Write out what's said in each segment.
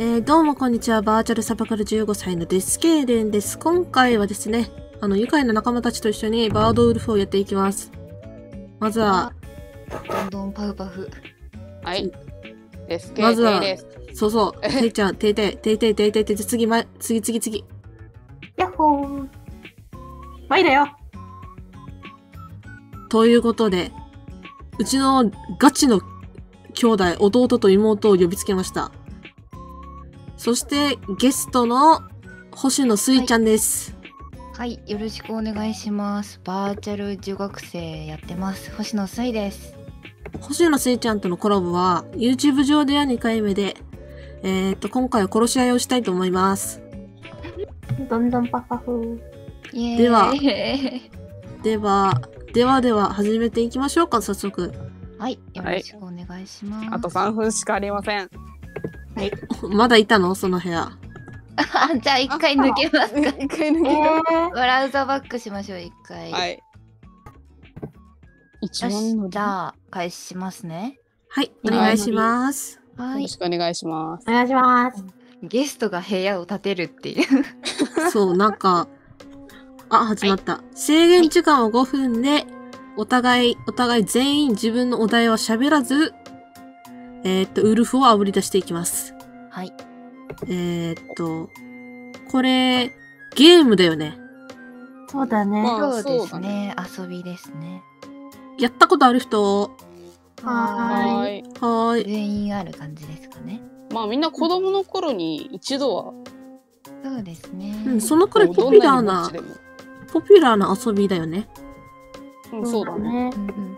えー、どうもこんにちは。バーチャルサバカル15歳のデスケーレンです。今回はですね、あの、愉快な仲間たちと一緒にバードウルフをやっていきます。まずは、どんどんパフパフ。はい。ですけまずはどです。そうそう、ていちゃん、ていてい、ていてい、ていてい、ていてい、次、ま、次、次、次。やっほー。まいだよ。ということで、うちのガチの兄弟、弟と妹を呼びつけました。そして、ゲストの星野すいちゃんです。はい、よろしくお願いします。バーチャル女学生やってます。星野すいです。星野すいちゃんとのコラボは、YouTube 上では2回目で、えー、っと、今回は殺し合いをしたいと思います。どんどんパフパフ。イエーイではでは、ではでは始めていきましょうか、早速。はい、よろしくお願いします。あと3分しかありません。まだいたの？その部屋。あ じゃあ一回抜けますか。一回抜えけよー、ブラウザバックしましょう、一回。はい。一よし番の、じゃあ開始しますね。はい、お願いします。はいよろ。しくお願いします。お願いします。ゲストが部屋を建てるっていう。そう、なんか、あ、始まった。制限時間は5分で、お互い、お互い全員自分のお題は喋らず、えーっと、ウルフを炙り出していきます。はい。えーっと、これ、ゲームだよね。そうだね。まあそうですね。遊びですね。やったことある人？ははーい。はーい。全員ある感じですかね。まあみんな子供の頃に一度は、そうですね。うん、そのくらいポピュラーなポピュラーな遊びだよね。うん、そうだね。。うんうん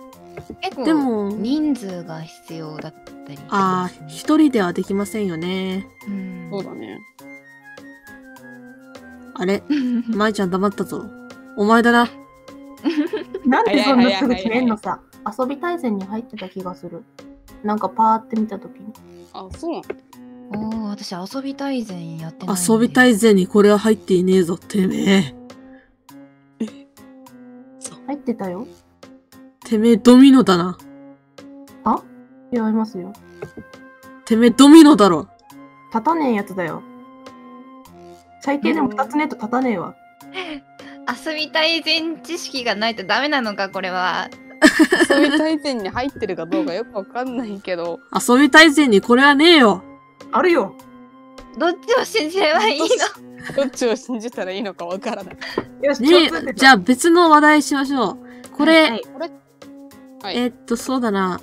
結構でも、人数が必要だったりしああ、一人ではできませんよね。うんそうだね。あれ、舞ちゃん黙ったぞ。お前だな。なんでそんなすぐ決めんのさ。遊び大全に入ってた気がする。なんかパーって見たときに。あ、そうなの？おお、私遊び大全やってない。遊びたいぜにこれは入っていねえぞ、てめえ。入ってたよ。てめえドミノだな。違いますよ。てめえドミノだろ。立たねえやつだよ。最低でも2つねえと立たねえわ。遊び大全知識がないとダメなのか、これは。遊び大全に入ってるかどうかよくわかんないけど、遊びたいぜにこれはねえよ。あるよ。どっちを信じればいいの？どっち？を信じたらいいのかわからない。よし、ねじゃあ別の話題しましょう。これ、はいはい。えっと、そうだな。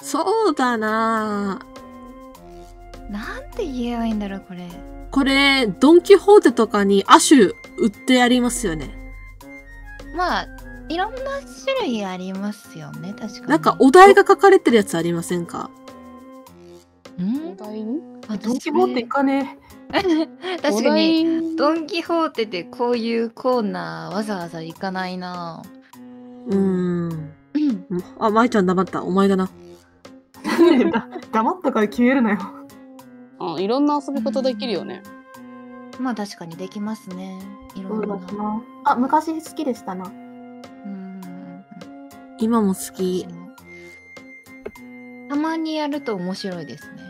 そうだな。なんて言えばいいんだろう、これ。これ、ドンキホーテとかに亜種売ってありますよね。まあ、いろんな種類ありますよね、確かに。なんかお題が書かれてるやつありませんか？おん？題？にドンキホーテ行かね 確かに。にドン・キホーテでこういうコーナーわざわざ行かないなうーん。うんあ、舞ちゃん黙った。お前だな。え。だ黙ったから決めるなよ。あいろんな遊び方できるよね。まあ確かにできますねいろそうんだなな。あ、昔好きでしたな。うん今も好き。たまにやると面白いですね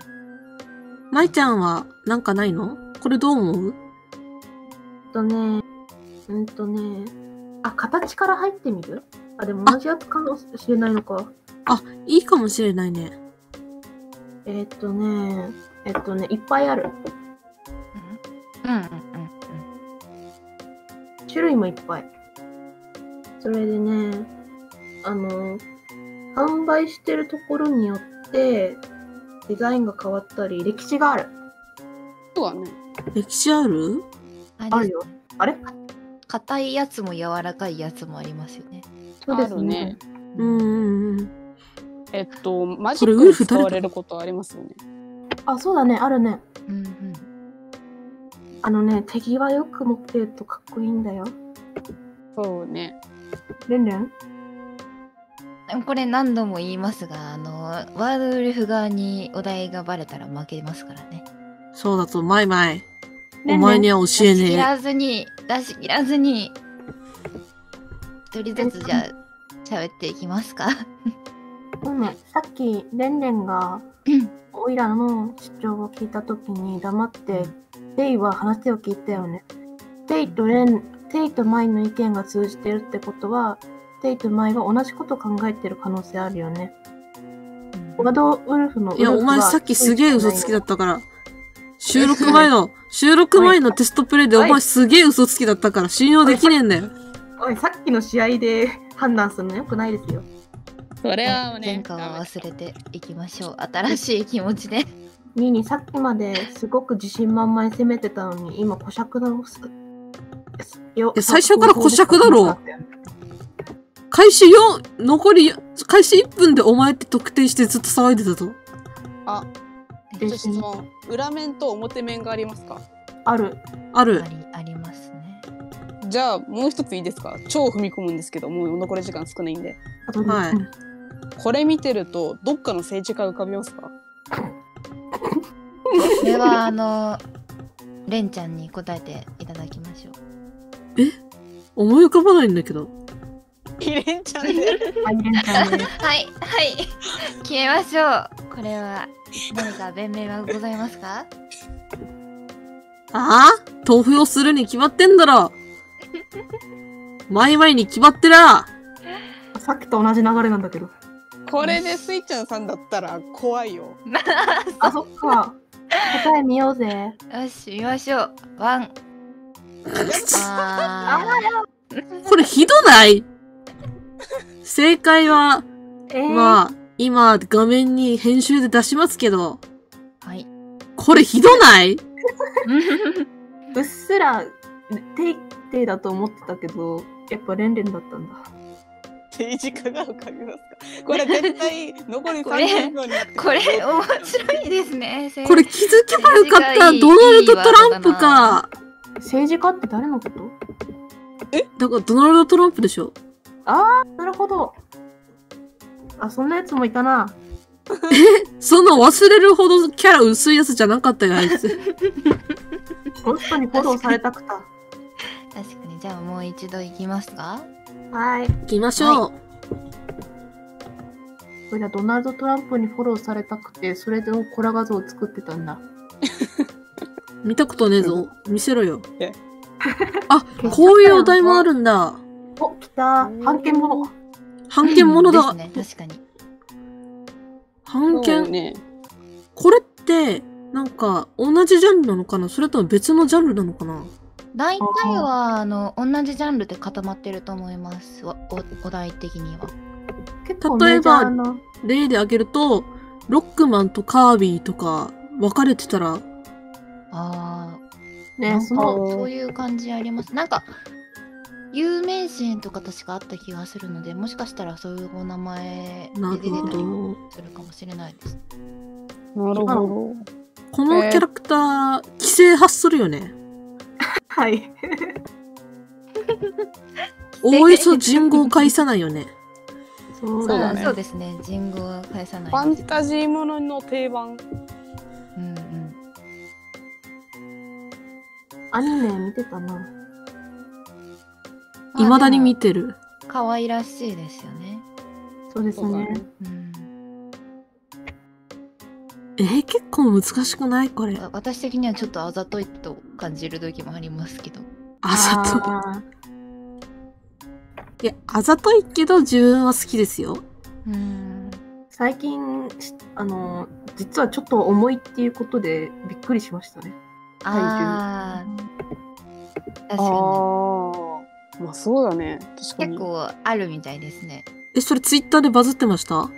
舞ちゃんはなんかないの？これどう思う？えっとね、うんとね、あ、形から入ってみる？あ、でも同じやつかもしれないのか。いいかもしれないね。えっとね、えっとね、いっぱいある。うんうんうん種類もいっぱい。それでね、あの、販売してるところによって、デザインが変わったり、歴史がある。そうだね。歴史ある？うんあるよ。あれ？硬いやつも柔らかいやつもありますよねそうですねあるね。うんうんうん。えっと、マジックに使ウルフ誰だわれることありますよね。あ、そうだね、あるね。うんうんあのね、手際よく持ってるとかっこいいんだよ。そうね。レンレン？でもこれ何度も言いますがあのワードウルフ側にお題がバレたら負けますからねそうだと、マイマイ。お前には教え出し切ねえ。らずに出し切らずに一人ずつじゃあ喋っていきますかうん、さっきレンレンがオイラの主張を聞いたときに黙って、テイは話を聞いたよね。テイとレン、テイとマイの意見が通じてるってことは、テイとマイが同じこと考えてる可能性あるよね。ワドウルフのウいや、お前さっきすげえ嘘つきだったから。収録前の、収録前のテストプレイでお前すげえ嘘つきだったから信用できねえんだよ。おい、さっきの試合で判断するのよくないですよ。それはね前科は忘れていきましょう。新しい気持ちで。ニーニーさっきまですごく自信満々に攻めてたのに、今、だろ。最初から古尺だろ開始4、残り、開始1分でお前って特定してずっと騒いでたぞ。あで質問裏面と表面がありますか？ある。あるあ。りありますね。じゃあもう一ついいですか？超踏み込むんですけどもう残り時間少ないんであとはいうんこれ見てるとどっかの政治家浮かびますか？これはあの、レンちゃんに答えていただきましょう。思い浮かばないんだけど。イレンちゃんで。はい、はい。決めましょう。これは何か弁明はございますか？ああ豆腐をするに決まってんだろ。前々に決まってら。さっきと同じ流れなんだけど。これでスイちゃんさんだったら怖いよ あ、そっか。答え見ようぜ。よし、見ましょう。ワン。あこれひどない？正解は、えー、まあ、今画面に編集で出しますけど、ーはい。これひどない？うっすらテイテイだと思ってたけど、やっぱレンレンだったんだ。政治家が浮かびますか？これ絶対残りこれ30秒になってこれ面白いですね。これ気づけばよかった。ドナルド・トランプか。政治家って誰のこと？だからドナルド・トランプでしょ。あー、なるほど。あ、そんなやつもいたな。そんな忘れるほどキャラ薄いやつじゃなかったよ、あいつ。この人にフォローされたくた。確かに、じゃあもう一度いきますか？はい。行きましょう。これはドナルド・トランプにフォローされたくて、それでコラ画像を作ってたんだ。見たことねえぞ。見せろよえ？あ、こういうお題もあるんだ。お、来た。判権者。判権ものだ。ですね、確かに。そう判権、ねこれって、なんか、同じジャンルなのかな？それとも別のジャンルなのかな？大体は、あの、同じジャンルで固まってると思います。おおお題的には。結構例えば。例で挙げると、ロックマンとカービィとか分かれてたら、ああ、ねその、そういう感じあります。なんか、有名人とか確かあった気がするので、もしかしたらそういうお名前でなるほ出てたりど。するかもしれないです。なるほどこのキャラクター、規制発するよね。はい。おおよそ人語を返さないよね。そうだねそうですね。人語は返さないファンタジーものの定番うんうん。アニメ見てたな。まあ未だに見でてる。も可愛らしいですよね。そうですね。うん。えー結構難しくない？これ。わ私的にはちょっとあざといと感じる時もありますけど。あざとあい。いや、あざといけど自分は好きですよ。うん。ー最近、しあの、実はちょっと重いっていうことでびっくりしましたね。ああ、確かに。あまあそうだね確かに結構あるみたいですね。え、それツイッターでバズってました？そ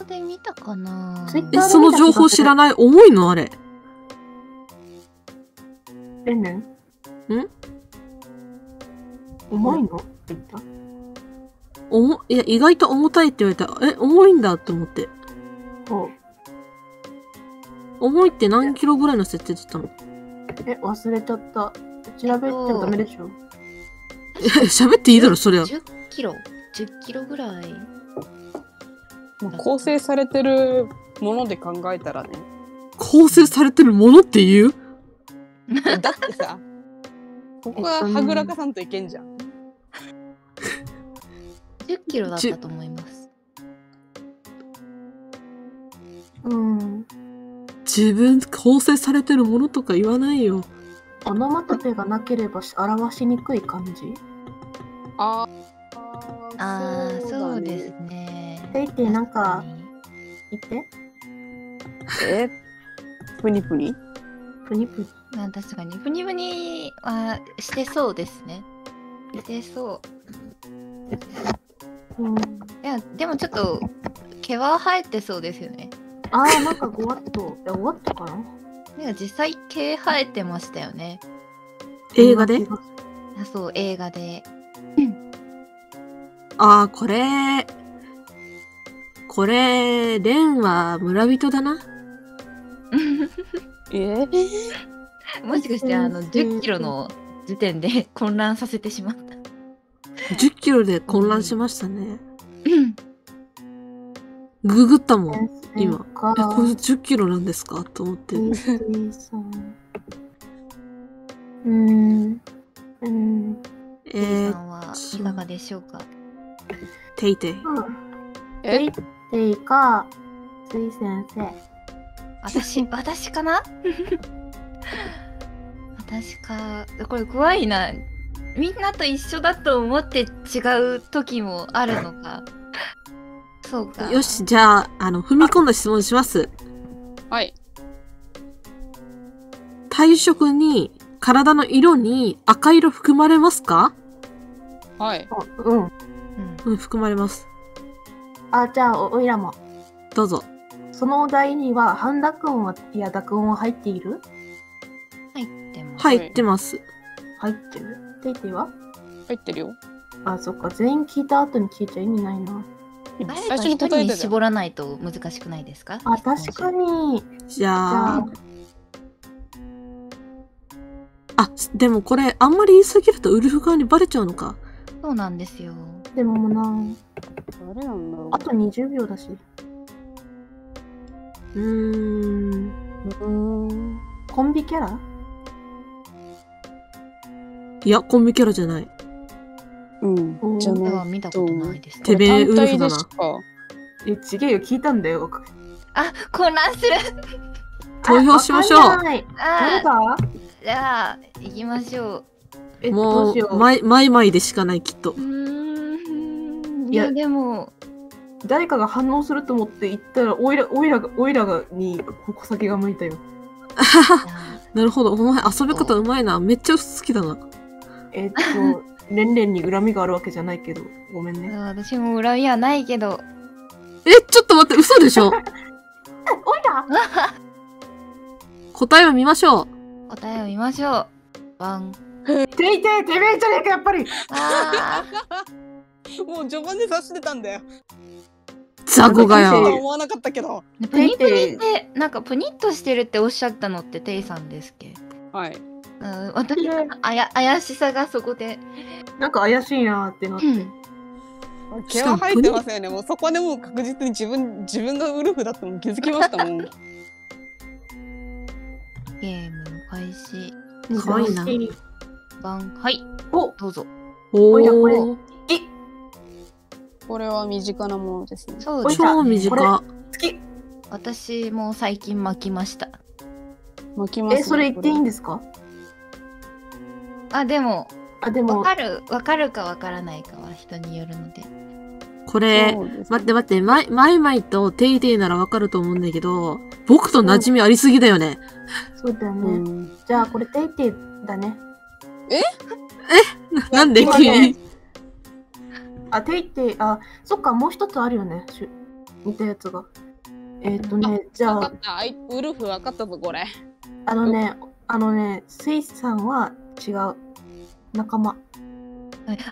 うで見たかなえ、その情報知らない？重いの？あれ。レンレンん？重いの？って言ったおも、いや、意外と重たいって言われたら、え、重いんだって思って。ほ重いって何キロぐらいの設定だったの？う。え、忘れちゃった。調べちゃダメでしょ？え喋っていいだろ、そりゃ。10キロ ?10 キロぐらい？まあ構成されてるもので考えたらね構成されてるものって言う？だってさここははぐらかさんといけんじゃん ?10 キロだったと思います。うん。自分構成されてるものとか言わないよ。オノマトペがなければし表しにくい感じ？あーあそうですね。テイテイなんか確言って。え？プニプニ？プニプニ。にまあ確かに、ふにふにはしてそうですね。してそうん。う。いや、でもちょっと、毛は生えてそうですよね。ああ、なんかごわっと。え、終わったかな？なんか実際毛生えてましたよね。映画で？あそう、映画で。ああ、これ、これ、レンは村人だな。えー、もしかして、あの、10キロの時点で混乱させてしまった？10キロで混乱しましたね。ググったもん。今かえ、これ10キロなんですか？と思って。うーん。うん。えー、さんはいかがでしょうか？テイテイ。えテイテイか、スイ先生。私、私かな？私か。これ怖いな。みんなと一緒だと思って違う時もあるのか。そうか。よし、じゃあ、あの、踏み込んだ質問します。はい。体色に、体の色に赤色含まれますか？はい。うん。うん、含まれます。あ、じゃあ、おおいらも。どうぞ。そのお題には、半濁音はいや濁音は入っている？入ってます。入ってます。入ってる？テイテイは？入ってるよ。あ、そっか。全員聞いた後に聞いちゃ意味ないな。最初に答えてたよ。絞らないと難しくないですかあ、確かに。じゃああ、、あ、でもこれ、あんまり言い過ぎるとウルフ側にバレちゃうのか。そうなんですよ。でもな、誰なんだろうあと20秒だし。うーん。うーん。コンビキャラ？いや、コンビキャラじゃない。うんじゃではない。見たことないです。てめえウルフだなえ、ちげえよ。聞いたんだよ。あ、混乱する。投票しましょう誰あだ？じゃあ、行きましょう。え、どもう、うしよう。マイ、マイマイでしかない、きっとう。ーん。いいやや、でも、誰かが反応すると思って言ったら、おいら、おいらが、おいらが、に、矛先が向いたよ。なるほど。お前遊び方うまいな。めっちゃ好きだな。えっと、レンレンに恨みがあるわけじゃないけど、ごめんね。私も恨みはないけど。え、ちょっと待って、嘘でしょ？おいら答えを見ましょう。答えを見ましょう。バン。ていてい、てめえじゃねえか、やっぱりあもう序盤で察してたんだよ。ザコがテイテイよ。思わなかったけど。ープニプニって、なんかプニッとしてるっておっしゃったのってテイさんですっけはい。うん、私はあや怪しさがそこで。なんか怪しいなーってなって。うん。毛は生えてますよね。もうそこでもう確実に自分自分がウルフだったの気づきましたもん。ゲーム開始。かわいいなバン。はい。おどうぞ。おおいらこれー。これは身近なものですね。そうです超ね。短。好き私も最近巻きました。巻きます、ね。え、それ言っていいんでですか？あ、でも、あ、でわも、かる、わかるかわからないかは人によるので。これ、待って待って、マイマイマイとテイテイならわかると思うんだけど、僕と馴染みありすぎだよね。そうだよね。うん。じゃあ、これテイテイだね。なんで今急に？あ、テイテイ、あ、そっか、もう一つあるよね。似たやつが。えっ、とね、じゃあ分かっ、た。あいウルフ分かったぞ、これ。あのね、あのね、スイさんは違う。仲間。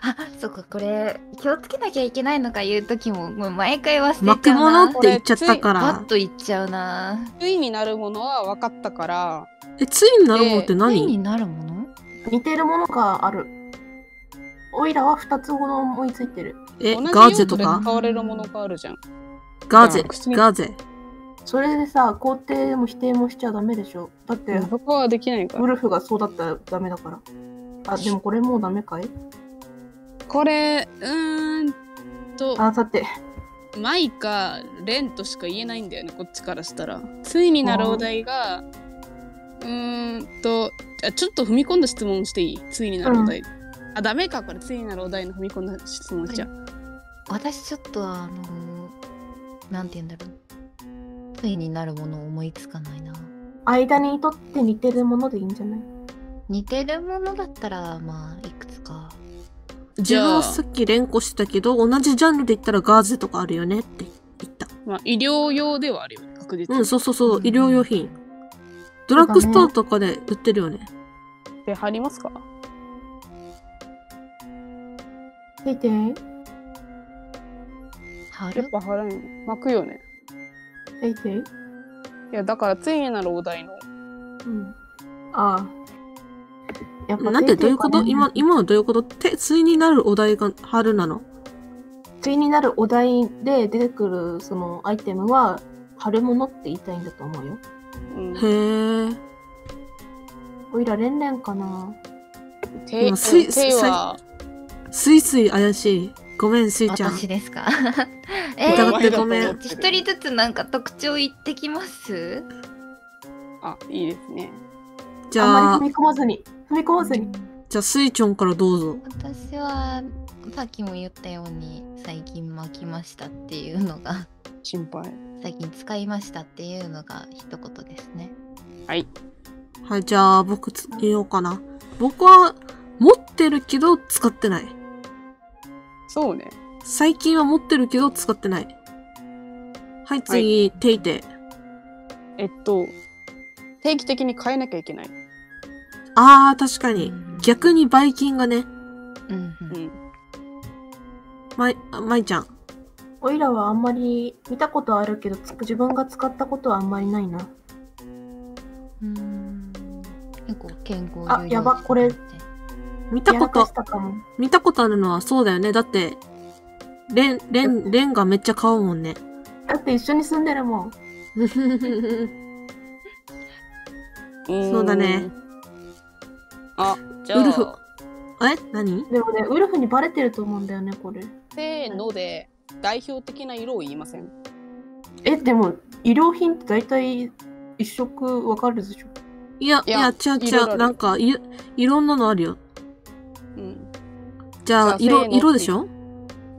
あ、そっか、これ、気をつけなきゃいけないのか言うときも、もう毎回忘れちゃうな。巻くものって言っちゃったかパらッ。と言っちゃうな。ついになるものは分かったから、え、ついになるものって手何になるもの？似てるものがある。おいらは二つほど思いついてる。え、ガーゼとか？使われるものがあるじゃん。ガーゼガーゼ。それでさ、肯定も否定もしちゃダメでしょ。だって、そこはできないから。ウルフがそうだったらダメだから。あ、でもこれもうダメかい？これ、うーんと、あ、さて。マイかレンとしか言えないんだよねこっちからしたらついになるお題がうーんとあちょっと踏み込んだ質問していい？ついになるお題、あダメかこれついになるお題の踏み込んだ質問しちゃう、私ちょっとあのなんて言うんだろう。ついになるものを思いつかないな。間にとって似てるものでいいんじゃない？似てるものだったらまあいくつか。自分はさっき連呼してたけど、同じジャンルで言ったらガーゼとかあるよねって言った。まあ、医療用ではあるよね確実に、うん、そうそうそうう、ん。医療用品。ドラッグストアとかで売ってるよね。で貼りますか？ていて。い貼る？やっぱ貼らんよね。巻くよね。ていて。いいやだからついになるお題の。うん。ああ。やっぱなんでどういうこと？今、今はどういうこと？て、対になるお題が春なの？対になるお題で出てくるそのアイテムは春物って言いたいんだと思うよ。うんへえ。おいら連々かな？手今すい手はスイスイ怪しい。ごめん、スイちゃん。私ですか？え疑ってごめんー、一人ずつなんか特徴言ってきます？あいいですねじゃああんまり踏、み込まずに。踏み込まずに。じゃあ、スイちょんからどうぞ。私はさっきも言ったように最近巻きましたっていうのが心配最近使いましたっていうのが一言ですねはいはい、じゃあ、僕つ言おうかな。僕は、持ってるけど使ってない。そうね最近は持ってるけど使ってない。はい、次、テイテイ。えっと定期的に変えなきゃいけないあー、確かに。うん逆にバイキンがね。うんううんんまい、あまいちゃん。おいらはあんまり見たことあるけどつ自分が使ったことはあんまりないな。うん結構健康あやばこれ見たこと。見たことあるのはそうだよね。だって、レン、レン、レンがめっちゃ買うもんね。だって一緒に住んでるもん。そうだねあじゃウルフあえ？何？でもね、ウルフにバレてると思うんだよね、これ。せーので代表的な色を言いません？え、でも、医療品って大体一色わかるでしょ？いや、いいやや、ちゃう。ちゃう。なんか、い、いろんなのあるよ。うん。じゃあ、じゃあ色、色でしょ？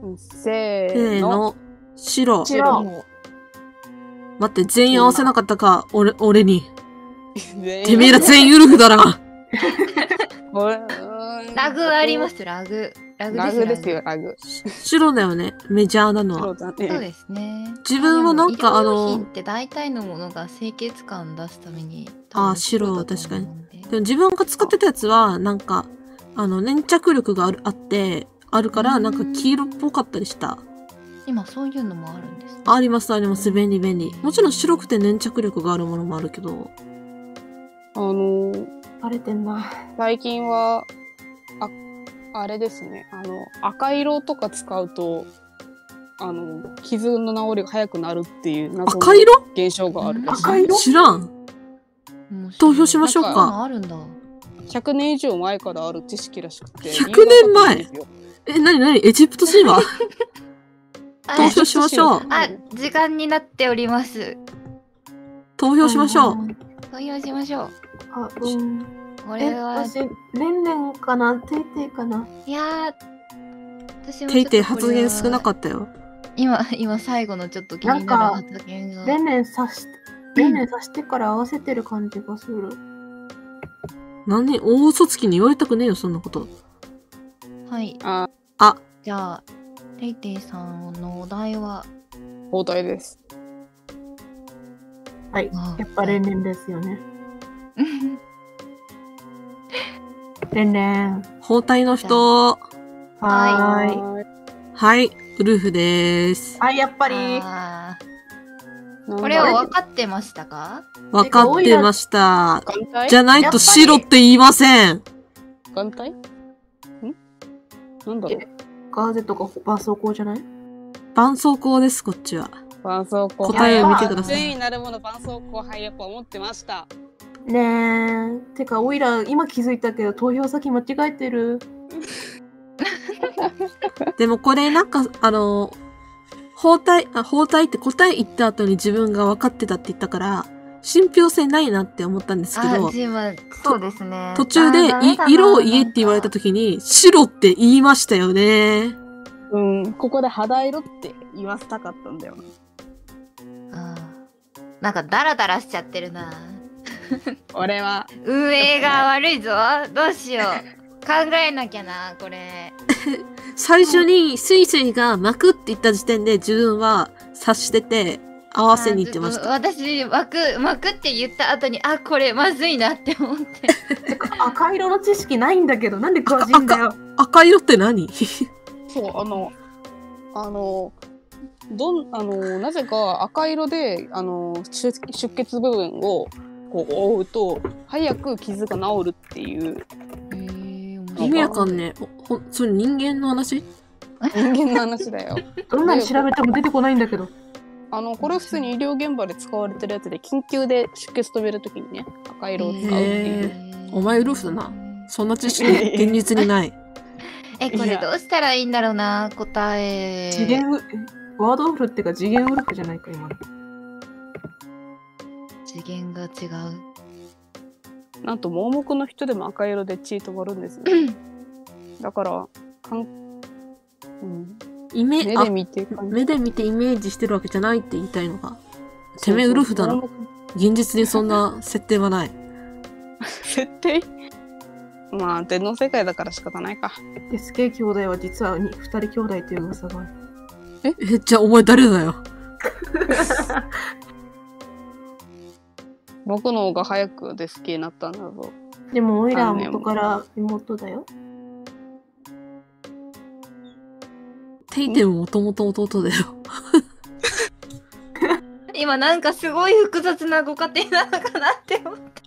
うん。せせーの。ーの。白。白。も待って、全員合わせなかったか、俺、俺に。全員。てめえら全員ウルフだな。ラグありますラグラグラグですよラグ白だよね。メジャーなのは。そうだそうねですね自分はなんかあの品って大体のものが清潔感出すためにあー多分白だと思うんででも自分が使ってたやつは、なんか、あの、粘着力がある、あって、あるから、うんなんか黄色っぽかったりした。今そういうのもあるんですねあります、あります。便利、便利。もちろん白くて粘着力があるものもあるけど。あのーバレてんな。最近はああれですね。あの赤色とか使うとあの傷の治りが早くなるっていう謎の赤色？現象があるらしい。赤色？知らん。投票しましょうか。あるんだ100年以上前からある知識らしくて100年前？え、なになにエジプト神話？投あ票しましょう。あ時間になっております。投票しましょう。投票しましょう。あ、うん。え、これは。私、レンレンかな？テイテイかないやー私もテイテイ発言少なっかったよ。た今今最後のちょっと気になる発言が。レンレン刺して、レンレン刺してから合わせてる感じがする。何？大嘘つきに言われたくねえよ、そんなこと。はい。あ。あ、じゃあテイテイさんのお題は？包帯です。はい。やっぱレンレンですよね。レンレン。包帯の人。はーい。ははい、ウルフです。はい、やっぱり。これは分かってましたか？わかってました。じゃないと白って言いません。眼帯？ん？なんだろう？ガーゼとか絆創膏じゃない？絆創膏です、こっちは。絆創膏答えを見てくださいついになるもの絆創膏はいやっぱ思ってましたねえ。てか、おいら、今気づいたけど、投票先間違えてる。でもこれなんか、あの、包帯、あ、包帯って答え言った後に自分が分かってたって言ったから、信憑性ないなって思ったんですけあ、ど、そうですね。途中でい色を言えって言われた時に、白って言いましたよね。うん、ここで肌色って言わせたかったんだよな。なんかダラダラしちゃってるな。俺は、運営が悪いぞ。どうしよう。考えなきゃな、これ。最初にスイスイが巻くって言った時点で自分は察してて合わせに行ってましあた。私、巻く、巻くって言った後に、あ、これまずいなって思って。赤色の知識ないんだけど、なんで詳しいんだよ。赤色って何？そう、あの、あの、どん、あの、なぜか赤色で、あの、出出血部分を、こう覆うと、早く傷が治るっていう、意味わかんねえ。ほほそれ人間の話？人間の話だよ。どんなに調べても出てこないんだけど。あの、これ普通に医療現場で使われてるやつで、緊急で出血止めるときにね、赤色を使うっていう。お前ウルフだな。そんな知識 現実にない。え、これどうしたらいいんだろうな、答え。次元ワードウルフってか次元ウルフじゃないか、今の。次元が違う。なんと盲目の人でも赤色で血止まるんですよ。だから、かん、うん、イメあ目で見て目で見てイメージしてるわけじゃないって言いたいのか。てめえウルフだな現実にそんな設定はない。設定？まあ、電脳世界だから仕方ないか。SK 兄弟は実はに二人兄弟という噂がある。え、じゃあお前誰だよ。僕の方が早くデスキになったんだぞ。でも、オイラは元から妹だよ。テイテももともと弟だよ。今なんかすごい複雑なご家庭なのかなって思って。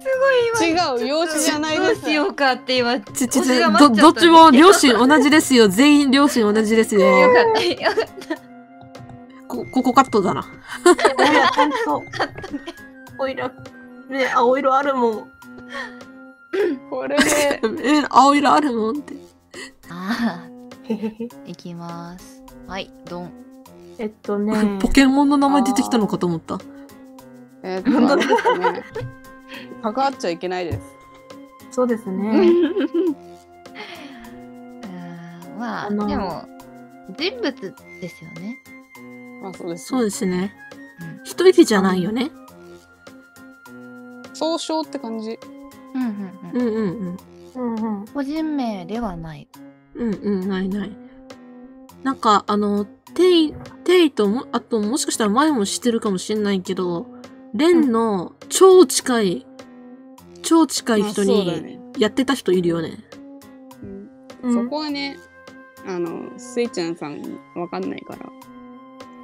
すごい今。違う、養子じゃないです。どうしようかって今。ちちど、待っちも両親同じですよ。全員両親同じですよ。よかった。よかっこ、ここカットだな。オイラちゃんと、オイラ、ね、青色あるもん。これで、え、青色あるもんって。た。あ。あ、いきます。はい、ドン。えっとね、ポケモンの名前出てきたのかと思った。えーっと、ね。関わっちゃいけないです。そうですうね。んまあ、あのでも、人物ですよね。まあそうです。そうですねうん。一人じゃないよね。総称って感じ。うんうんうん。うんうんうん。うんうん。個人名ではない。うんうん、ないない。なんか、あの、テイ、テイとも、あともしかしたら前も知ってるかもしれないけど、レンの超近い、超近い人にねやってた人いるよね。うんうんそこはね、あの、スイちゃんさんわかんないから、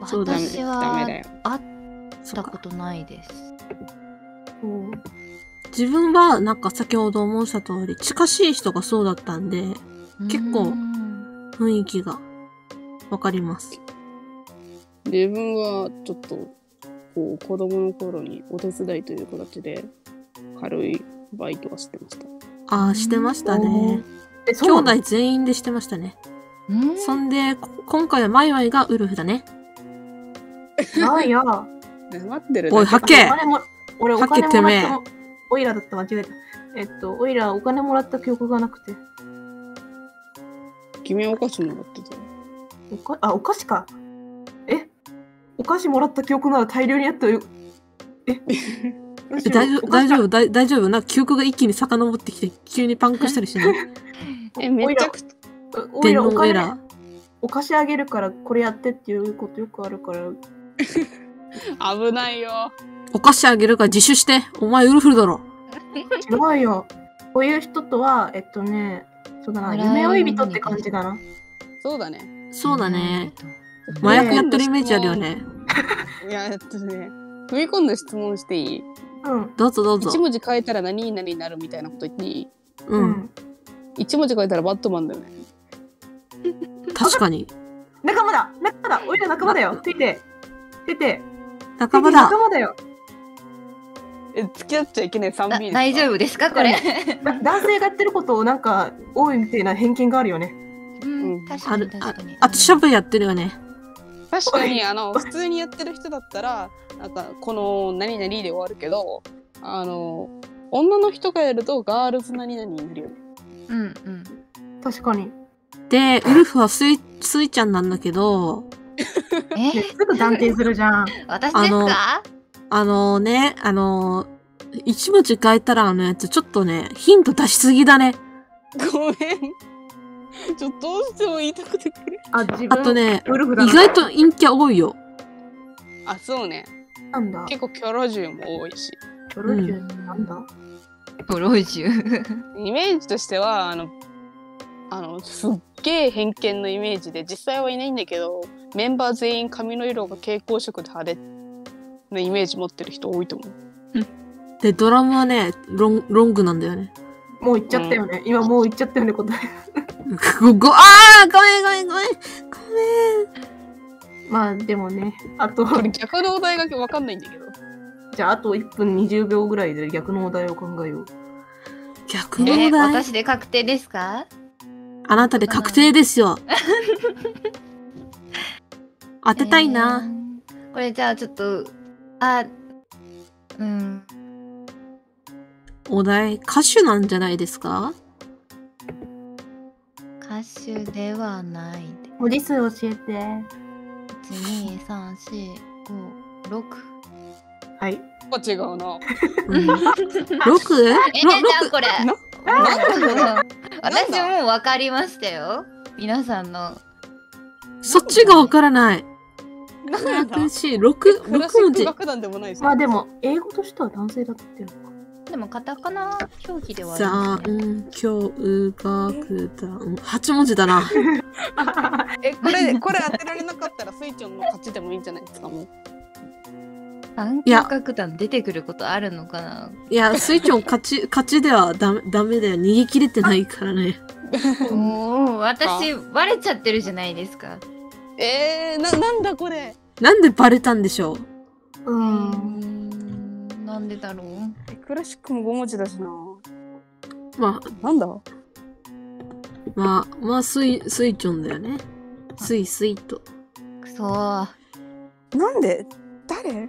そうだね私ダはメだよ。会っ。たことないです。そう自分は、なんか先ほど申した通り、近しい人がそうだったんで、結構うん雰囲気がわかります。自分はちょっと、こう、子供の頃にお手伝いという形で、軽いバイトはしてました。ああ、してましたね。え、兄弟全員でしてましたね。うんそんで、こ今回はマイワイがウルフだね。あいや。待ってるおい、はっけお金も、俺おはっけ金てめえもらったも、オイラだった、間違えた。えっと、オイラお金もらった記憶がなくて。君はお菓子もらってたよ。おかあ、お菓子か。え？お菓子もらった記憶なら大量にあったよ。え？大丈夫、大丈夫、大大丈夫。な？記憶が一気に遡ってきて、急にパンクしたりしない？え、めちゃくちゃ、おい電らお金脳エラー。お菓子あげるからこれやってっていうことよくあるから。危ないよ。お菓子あげるから自首して。お前ウルフルだろ。違うよ。こういう人とは、えっとね、そうだな、夢追い人って感じだな。そうだね。そうだね。うん麻薬やってるイメージあるよね。いや、えっとね、踏み込んで質問していい？うん。どうぞどうぞ一。文字変えたら何々になるみたいなこと言っていい？う。。うん一文字変えたらバットマンだよね。確かに。仲間だ仲間だおいら仲間だよてててて仲間だ仲。間だよえ、付き合っちゃいけない 3B だですか？大丈夫ですか？これ。だ男性がやってることをなんか多いみたいな偏見があるよね。うんうん確かにあるあ確かに。あとシャブやってるよね。確かにあの普通にやってる人だったらなんかこの何々で終わるけどあの女の人がやるとガールズ何々になるよね。うんうん。確かに。で、ウルフはスイ、スイちゃんなんだけど、え？ねすぐ断定するじゃん。私ですか？あのね、あの、一文字変えたらあのやつ、ちょっとね、ヒント出しすぎだね。ごめん。ちょっとどうしても言いたくてくれ。あ、自分。あとね、意外と陰キャ多いよ。あそうね。なんだ？結構キャラ充も多いし。プロジュなんだ、プロジュ。イメージとしてはあのあの すっげえ偏見のイメージで実際はいないんだけどメンバー全員髪の色が蛍光色で派手なイメージ持ってる人多いと思う。で、ドラムはね、ロンロングなんだよね。もう言っちゃったよね。今もう言っちゃったよね、答え。ご、ご、あーごめんごめんごめんごまあでもね、あと、逆のお題が分かんないんだけど。じゃああと1分20秒ぐらいで逆のお題を考えよう。めん逆のえお題私で確定ですかあなたで確定ですよ。当てたいな。えーこれじゃあちょっと、あ、うん。お題、歌手なんじゃないですか？歌手ではないで。文字数教えて。1、2、3、4、5、6。はい。やっぱ違うな。うん、?6? え、じゃあこれ。な私もう分かりましたよ。皆さんの。そっちがわからない。なんだ？楽しい。6、クラシ6文字。まあでも、英語としては男性だって言ってるのか。でもカタカナ表記ではありさあ、ますね。うん、きょう、がくだ、うん、8文字だな。えこれこれ当てられなかったらスイちゃんの勝ちでもいいんじゃないですかもう。環いや境楽団出てくることあるのかな？いや、スイちゃん勝ち、勝ちではダメ、ダメだよ。逃げ切れてないからね。もう私バレちゃってるじゃないですか。えー、ななんだこれ？なんでバレたんでしょう？う。うんんなんでだろう？えクラシックも5文字だしな。まなんだ？あ、まあ、まあ、スイ、スイちゃんだよね。スイスイと。くそー。なんで？誰？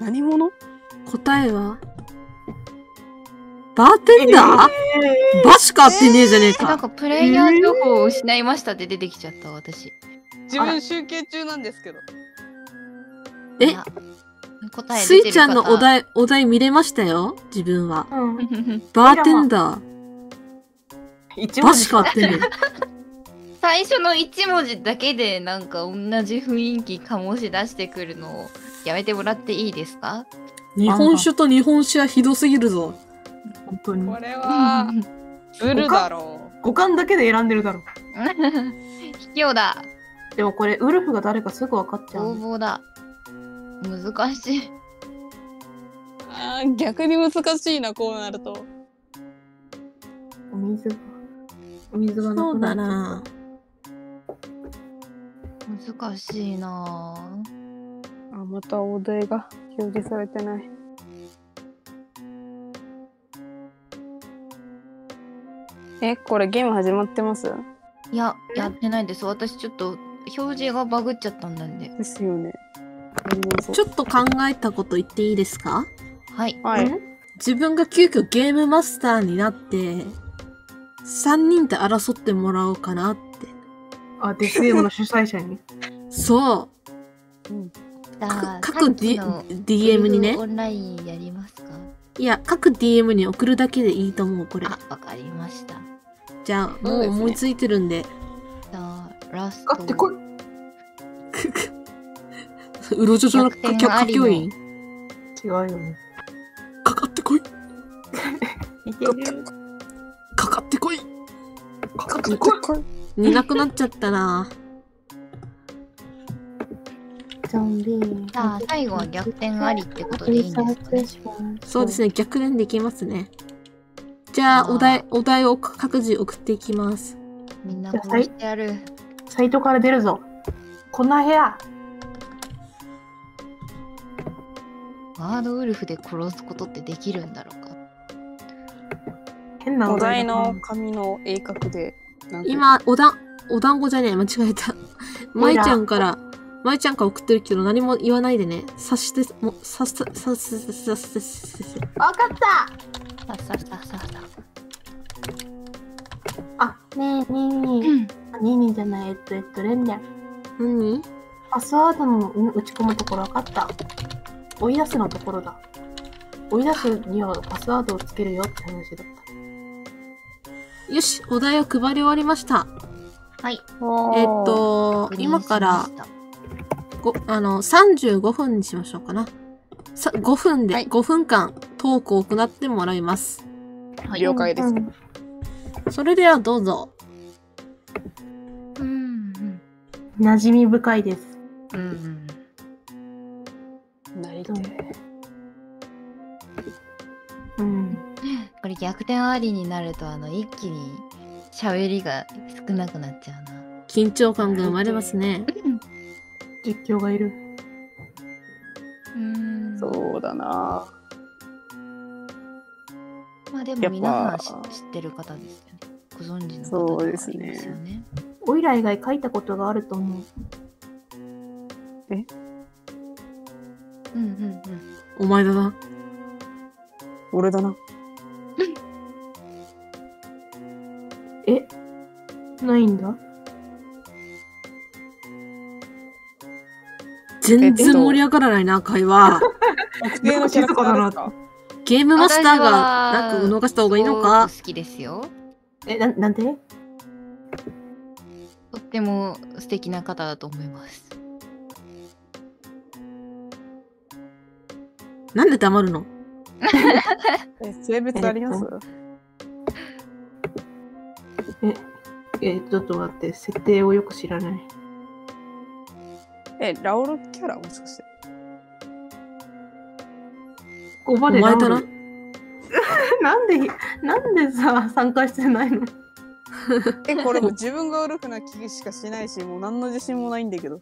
何者？答えは？バーテンダー、えバしか合ってねえじゃねえか。なんかプレイヤー情報を失いましたって出てきちゃった私。自分集計中なんですけど。え？あ答えスイちゃんのお題。題、お題見れましたよ？自分は。ー、うん。バーテンダー、バしか合ってね最初の1文字だけでなんか同じ雰囲気醸し出してくるのをやめてもらっていいですか？え。日本酒と日本酒はひどすぎるぞ。本当にこ。れはずるだろ五感だけで選んでるだろ。卑怯だでもこれ、ウルフが誰かすぐ分かっちゃうね。応募だ難しいう。あー逆に難しいなこうなると。お水が。お水がなそうだくなっちゃなっ難しいなぁあまたお題が表示されてない。えこれゲーム始まってます？いややってないです私ちょっと表示がバグっちゃったんなんでですよね。ちょっと考えたこと言っていいですか？はいはい。ん？自分が急遽ゲームマスターになって、3人で争ってもらおうかなって。あ、デスゲームの主催者に？そう。じゃあ各 D の DM にねオ。ンラインやりますか？いや、各 DM に送るだけでいいと思う、これ。あわかりましたじゃあ、もう思いついてるんで。じゃあラスト かってこい。うろちょちょの逆転ありの歌教員違うよね。かかってこい。かかってこいかかってこい。いなくなっちゃったなゾンビ。じゃあ最後は逆転ありってことでいいんですかねそうですね、逆転できますね。じゃあ、お題、お題を各自送っていきます。みんな殺してやるサイトから出るぞ。こんな部屋。ワードウルフで殺すことってできるんだろうか変なお題の紙の鋭角で。今、おだ、お団子じゃねえ、間違えた。舞ちゃんから、舞ちゃんから送ってるけど何も言わないでね。察して、もう、さっさ、さっさ、さっさ、さっさ、わかったさささささ。あ、ねえ、ニーニー。あニーニーじゃない、えっと、えっと、レンレン。何？パスワードのうん打ち込むところわかった。追い出すのところだ。追い出すにはパスワードをつけるよって話だった。よし、お題を配り終わりました。はい。えっと、今から、ごあの、35分にしましょうかな。さ5分で、はい5分間トークを行ってもらいます。はい。了解です。うんそれではどうぞ。うんうん。馴染み深いです。うんうん。なりてうん。これ逆転ありになるとあの一気に喋りが少なくなっちゃうな。緊張感が生まれますね。実況がいる。うん。そうだなまあでも皆さん知知ってる方ですよね。ご存知の方そうですねがいいですよね。オイラ以外書いたことがあると思う。うんうんうん。お前だな。俺だなえ？ないんだ。全然盛り上がらないな、会話。か？ゲームマスターが、なんか動かした方がいいのか？好きですよ。え、ななんでとっても素敵な方だと思います。なんで黙るの？え性別あります？え、ちょっと待って、設定をよく知らない。えラオルキャラ？もしかして。ここまでお前だな？ラウルなんで、なんでさ、参加してないの？えこれもう自分がウルフな気しかしないしもう何の自信もないんだけど。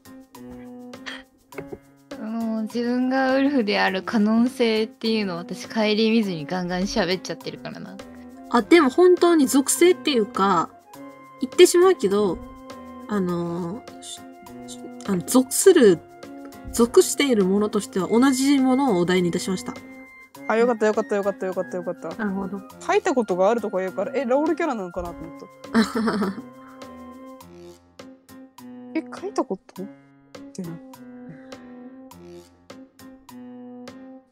もう自分がウルフである可能性っていうのを私顧みずにガンガン喋っちゃってるからな。あ、でも本当に属性っていうか、言ってしまうけど、あのあの、属する、属しているものとしては同じものをお題に出しました。あよかったよかったよかったよかったよかった。なるほど。書いたことがあるとか言うからえラオルキャラなのかなと思った。え書いたこと？ってな。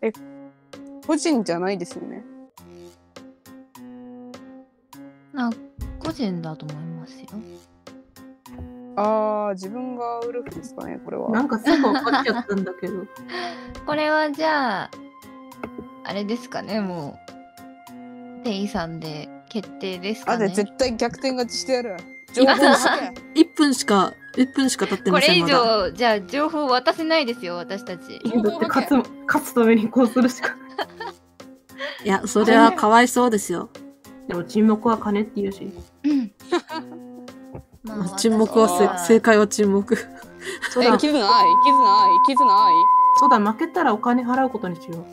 え個人じゃないですよねあ、個人だと思いますよ。あー自分がウルフですかねこれはなんかすぐ分かっちゃったんだけど。これはじゃあ、あれですかね、もう、テイさんで決定ですかね。あで絶対逆転勝ちしてやる情報して1分しか、1分しか経ってこれ以ませんまだ。上、じゃあ情報渡せないですよ、私たち。いやだって勝つ、勝つためにこうするしか。いや、それはかわいそうですよ。でも沈黙は金って言うし。うん。まあ沈黙は正解は沈黙。そうだ、え傷ない？傷ない？傷ない？そうだ、負けたらお金払うことにしよう。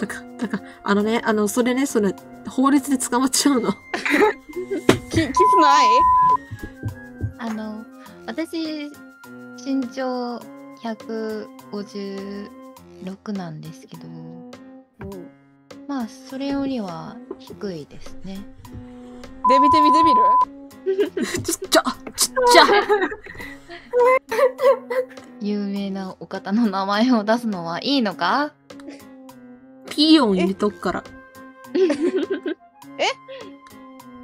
だから、だから、あのね、あの、それね、それ、法律で捕まっちゃうの。き傷ない？あの、私、身長156なんですけど、うんまあ、それよりは低いですね。デビデビデビルちっちゃちっちゃ 有名なお方の名前を出すのはいいのか？ピーヨン入れとくから。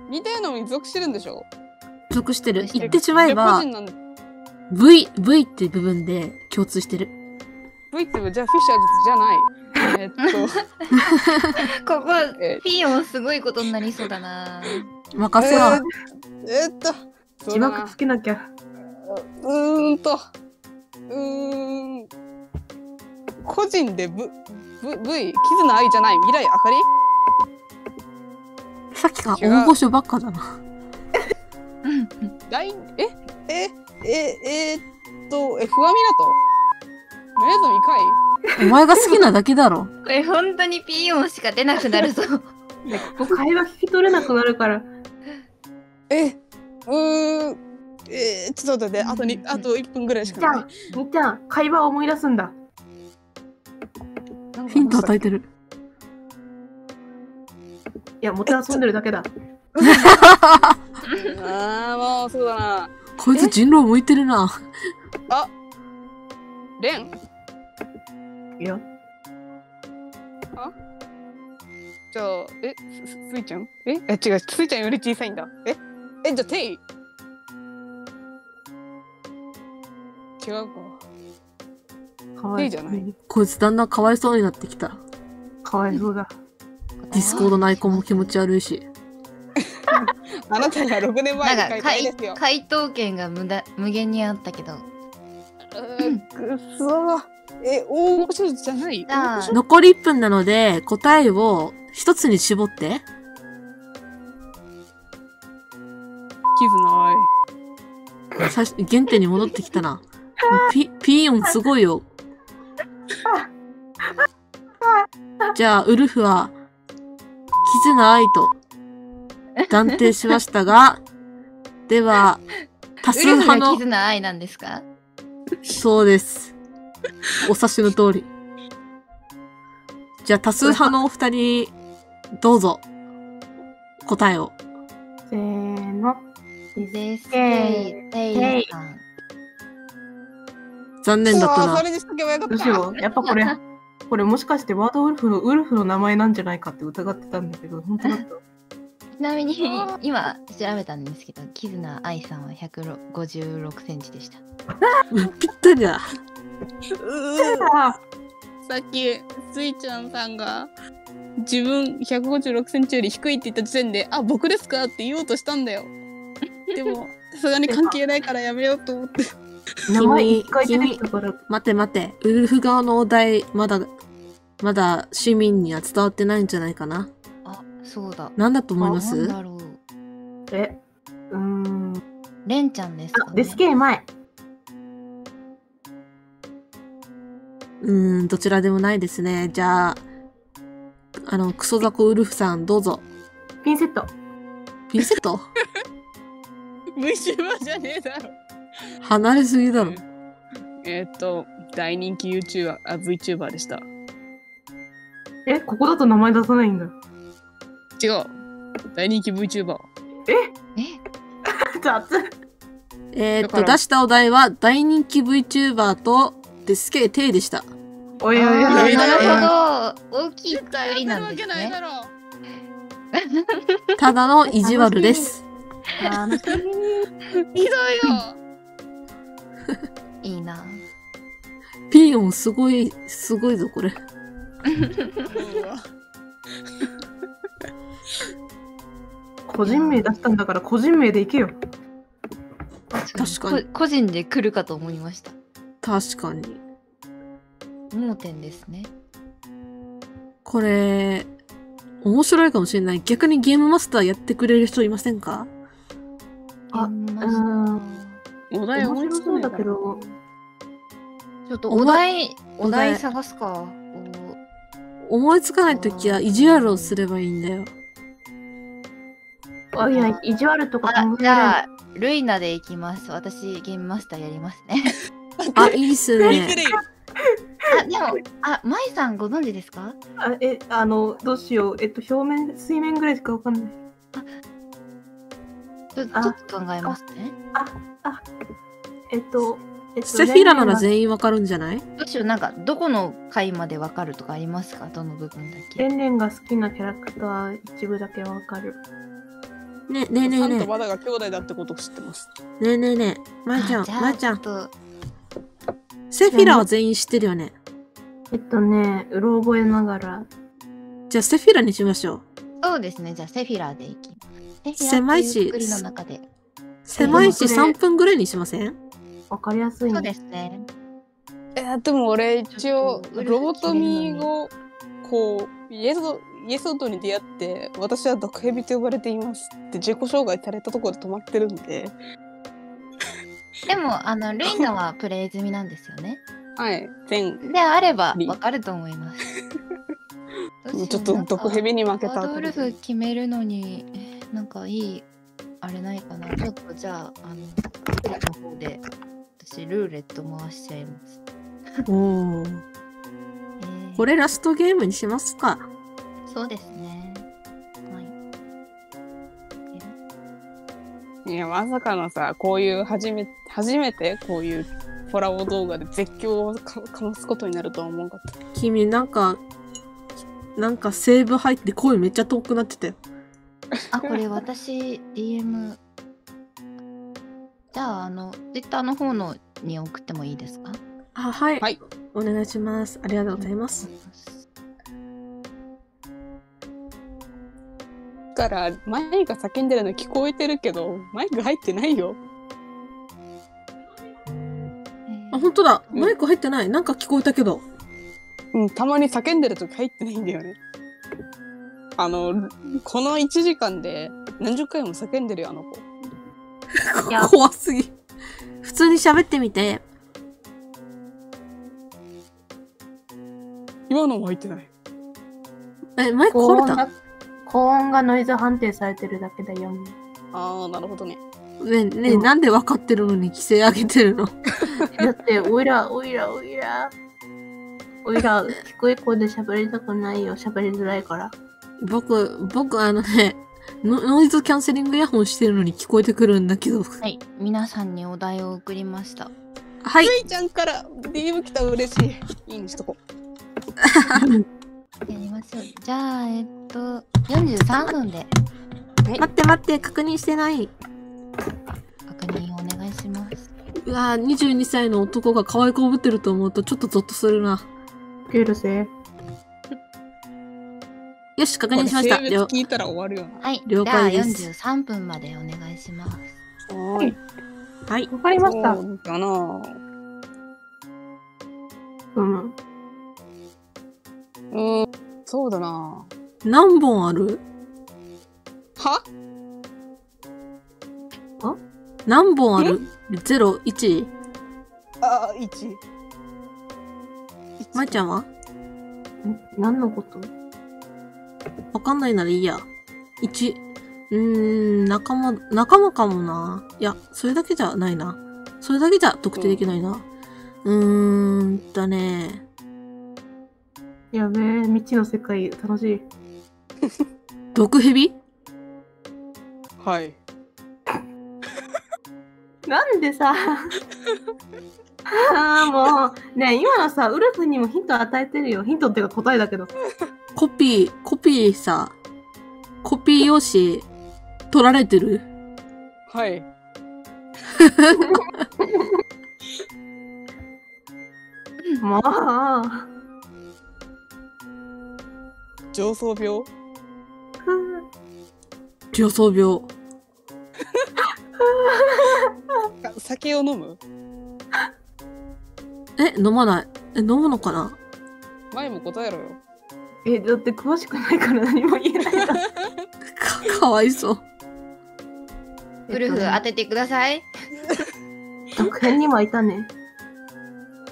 似たようなのに属してるんでしょ？属してる。言ってしまえば V、V って部分で共通してる。V ってじゃあフィッシャーズじゃない。えっと。ここ、え。ピーヨンすごいことになりそうだな。任せろ。えーえーっと。字幕つけなきゃ。うーんと。うーん。個人で V, v, v キズナアイじゃない。未来あかり？さっきから大御所ばっかだな。うん大え？えええーっとえふわみなと目ぞみかいお前が好きなだけだろ。これ本当にピーヨンしか出なくなるぞ。もう会話聞き取れなくなるから。えうーんえー、ちょっと待って、あとに、あと1分ぐらいしかないじゃあ。、みっちゃん、会話を思い出すんだ。ヒント与えてる。いや、もてあそんでるだけだ。ああ、もうそうだな。こいつ人狼向いてるな。レンいや、じゃあ、え、すすすいちゃん？え？え、違う、すいちゃんより小さいんだ。え？え、じゃあ、テイ？違うか。かわいいいじゃない？こいつだんだんかわいそうになってきた。かわいそうだ。 Discord のアイコンも気持ち悪いし。あなたが6年前に書いた絵ですよ。回答権が無駄無限にあったけどうーくっそー。え、大御所じゃない？残り1分なので、答えを一つに絞って。キズナ最初原点に戻ってきたな。ピ、ピーヨンすごいよ。じゃあ、ウルフは、キズナアイと断定しましたが、では、多数ウルフ派の、がキズナ愛なんですか？そうです。お察しの通り。じゃあ、多数派のお二人、どうぞ、答えを。せーの。ですえテイテイさん残念だったなしとけばよかった。どうしよう。やっぱこれ、これもしかしてワードウルフのウルフの名前なんじゃないかって疑ってたんだけど、本当だった。ちなみに今調べたんですけどキズナ愛さんは156センチでしたうんぴったりだ。うーあさっきスイちゃんさんが自分156センチより低いって言った時点で「あ僕ですか?」って言おうとしたんだよ でもさすがに関係ないからやめようと思って名前一回出てきたから、待て待て。ウルフ側のお題、まだ、まだ市民には伝わってないんじゃないかな。あそうだなんだと思いまなんすだろうえ、うーん。レンちゃんですか、あ、ね、デスケ前。うーん、どちらでもないですね。じゃあ、あの、クソザコウルフさん、どうぞ。ピンセット。ピンセット？VTuber じゃねえだろ離れすぎだろ。えーっと大人気 YouTuber あ VTuber でしたえ、ここだと名前出さないんだ。違う大人気 VTuber え？雑。えー、っと、だから出したお題は、大人気 VTuber と、デスケテイでした。おいおいおなるほど。大きいくくりなんですね。ただの意地悪です。ひどいよ。いいな。ピーヨンすごい、すごいぞ、これ。個人名出したんだから個人名でいけよ。確かに。こ個人で来るかと思いました確かに。盲点ですね。これ、面白いかもしれない。逆にゲームマスターやってくれる人いませんか？あうん。お題思面白そうだけど、ちょっとおお題おお題題探すか。思いつかないときは意地悪をすればいいんだよ。あいや、意地悪とかじゃあルイナでいきます。私ゲームマスターやりますねあ、いいっすね。あでもあマイさんご存知ですか？あえ、あの、どうしよう。えっと、表面、水面ぐらいしかわかんない。ちょちょあっと考えますねえっと、えっと、セフィラなら員。全員わかるんじゃない？どうしようなんかどこの回までわかるとかありますか？どの部分だけレンレンが好きなキャラクター一部だけわかる。ねねえねえサンねとバダが兄弟だってことを知ってますえ。ねえねえねえ。まいちゃん、まいちゃん。セフィラは全員知ってるよね？えっとね、うろ覚えながら、じゃあセフィラにしましょう。そうですね。じゃあセフィラでいきます。狭いし狭いしでもこれ3分ぐらいにしません？わかりやすいそうね。ですね。えーでも俺一応ロボトミーをこうイエソイエソートに出会って私は毒蛇と呼ばれていますって自己紹介されたところで止まってるんででもあのルイナはプレイ済みなんですよねはい全であればリわかると思います ちょっと毒蛇に負けたワードウルフ決めるのにえーなんかいいああれないかな。ちょっとじゃあ、あの、手の方で、私、ルーレット回しちゃいます。おお。えーこれラストゲームにしますか。そうですね。い。いや、まさかのさ、こういう初め、初めてこういうコラボ動画で絶叫をかかますことになるとは思わなかった。君、なんか、なんかセーブ入って声めっちゃ遠くなってたよ。あ、これ私、DM。じゃあ、あの、Twitter の方のに送ってもいいですか？あ、はい。はい。お願いします。ありがとうございます。から、マイクが叫んでるの聞こえてるけど、マイク入ってないよ。あ、本当だ。うんマイク入ってない。なんか聞こえたけど。うん、たまに叫んでる時入ってないんだよね。あの、この1時間で何十回も叫んでるよ、あの子。怖すぎ。普通に喋ってみて。今のも入ってない。え、マイク高壊れた？高音がノイズ判定されてるだけだよね。ああ、なるほどね。ねねうんなんで分かってるのに規制上げてるの？だって、おいら、おいら、おいら。おいら、低い声で喋りたくないよ。喋りづらいから。僕、僕、あのね、ノノイズキャンセリングイヤホンしてるのに聞こえてくるんだけど。はい。皆さんにお題を送りました。はいス。イちゃんから DM 来たら嬉しい。いいにしとこ やりましょう。じゃあ、えっと、43分で待って待って、確認してない。確認お願いします。うわぁ、22歳の男が可愛いこぶってると思うとちょっとゾッとするな。許せ。よし、確う。認しました。これ性了別聞いたら終わるよはい。了解ですじゃあ43分までお願いします。な。はい。はい。わかりました。そうかな。うん。うん、そうだな。何本ある？は？何本ある ?0、1? あ、1。まいちゃんは？ん？何のこと？わかんないならいいや。1。うーん、仲間、仲間かもな。いや、それだけじゃないな。それだけじゃ特定できないな。うーんとね。やべえ、未知の世界、楽しい。毒蛇？はい。なんでさ、ああ、もう、ねえ今のさ、ウルフにもヒント与えてるよ。ヒントっていうか答えだけど。コピー、コピーさ、コピー用紙、取られてる？はい。もう、上層病？上層病。あ酒を飲む？え、飲まない。え、飲むのかな？前も答えろよ。え、だって詳しくないから何も言えない。か、かわいそう。ウルフ当ててください。続編にもいたね。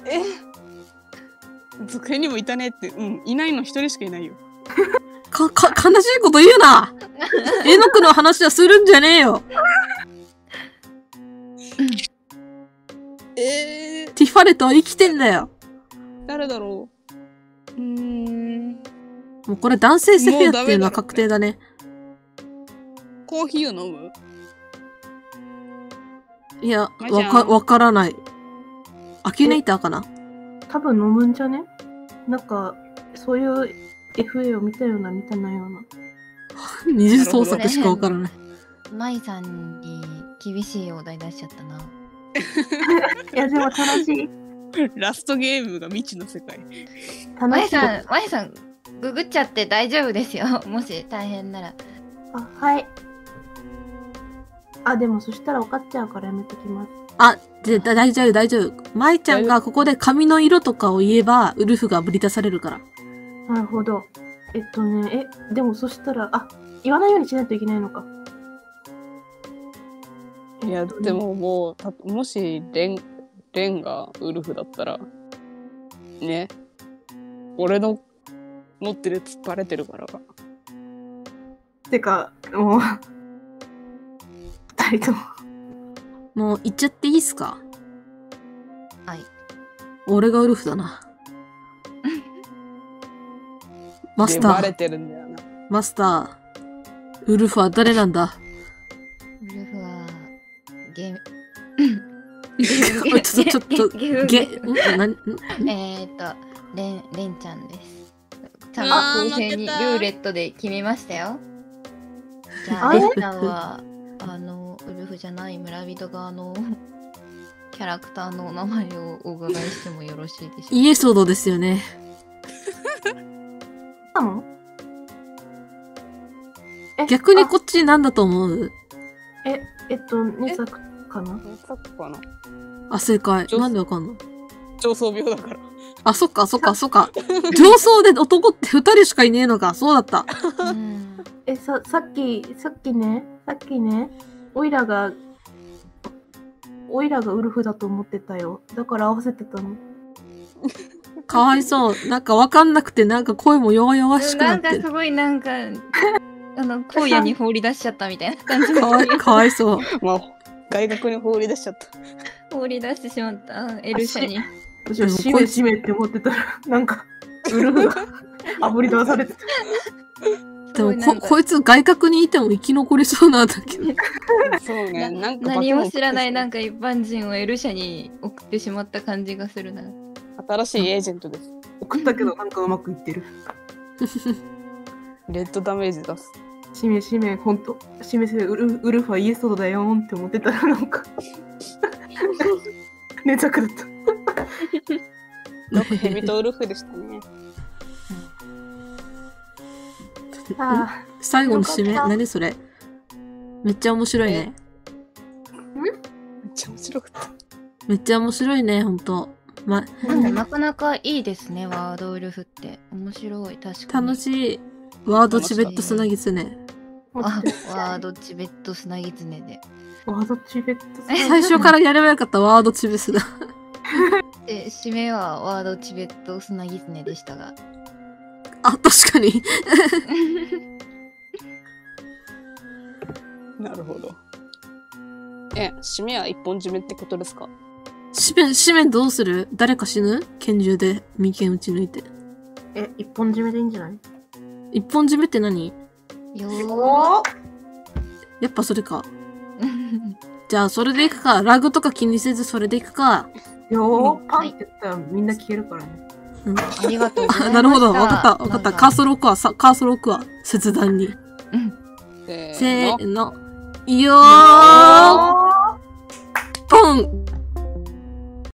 え？続編にもいたねって、うん、いないの一人しかいないよ。か、か、悲しいこと言うな。エノクの話はするんじゃねえよ。えー、ティファレットは生きてんだよ。誰だろう。うーん、もうこれ男性セフィアっていうのは確定だね。コーヒーを飲む？いや、わか、わからない。アキュネイターかな？多分飲むんじゃね？なんか、そういう FA を見たような、見たないような。二次創作しかわからない。マイさんに厳しいお題出しちゃったな。いや、でも楽しい。ラストゲームが未知の世界。マ楽しい。イさん、マイさん、ググっちゃって大丈夫ですよ。もし大変なら。あ、はい。あ、でもそしたら分かっちゃうからやめときます。あ、で、だ大丈夫、大丈夫。舞ちゃんがここで髪の色とかを言えば、ウルフがぶり出されるから。なるほど。えっとね、え、でもそしたら、あ、言わないようにしないといけないのか。いや、でももう、たもしレン、レンがウルフだったら、ね、俺の持ってる突っ張れてるから。てか、もう、二人とも。もう行っちゃっていいっすか？はい。俺がウルフだな。マスター、でバレてるんだよな。マスター。ウルフは誰なんだ？ウルフは、ゲーム、ちょっと、ちょっと、ゲームゲ、んな、んんえーっと、レン、レンちゃんです。ちゃんと公平にルーレットで決めましたよ。じゃあ、レンちゃんは、あの、ウルフじゃない村人側のキャラクターのお名前をお伺いしてもよろしいでしょうか？イエソードですよね。なの？え逆にこっちなんだと思う？あえ、えっと、2作かな？さっきかな。あ、正解。上なんでわかんの？上層病だから。あ、そっか、そっか、そっか。上層で男って二人しかいねえのか。そうだった。うんえ、さ、さっき、さっきね、さっきね、オイラが、オイラがウルフだと思ってたよ。だから合わせてたの。かわいそう。なんかわかんなくて、なんか声も弱々しくななんってる。かすごいなんか、あの、荒野に放り出しちゃったみたいな感じかわい、かわいそう。まあ、外角に放り出しちゃった。放り出してしまったエルシャに。私はしめしめって思ってたら、なんか、ウルフが炙り出されてた。でもこ、こいつ外角にいても生き残りそうなんだけど。そう何も知らないなんか。か一般人をエルシャに送ってしまった感じがするな。新しいエージェントです。送ったけど、なんかうまくいってる。レッドダメージ出す。しめしめ、ほんと。しめせウルウルフはイエストだよーんって思ってたら、なんか、寝作だった。ヘビとウルフでしたね。あ最後の締めよかった何それ？めっちゃ面白いね。めっちゃ面白かった。めっちゃ面白いね、ほんと。ま、なんかなかなかいいですね、ワードウルフって。面白い、確かに。楽しい。ワードチベットスナギツネ。あ、ワードチベットスナギツネで。ワードチベット最初からやればよかったワードチベスだ。で、締めはワードチベットスナギツネでしたが。あ、確かに。なるほど。え、締めは一本締めってことですか？紙面、紙面どうする？誰か死ぬ？拳銃で眉間打ち抜いて。え、一本締めでいいんじゃない？一本締めって何？よー。おやっぱそれか。じゃあ、それでいくか。ラグとか気にせずそれでいくか。よーパンって言ったらみんな消えるからね。うん。ありがとうございまあ、した。なるほど。わかった。わかった。カース。ソル置くわ。さカーソル置くわ。切断に。うん。せせーの。よー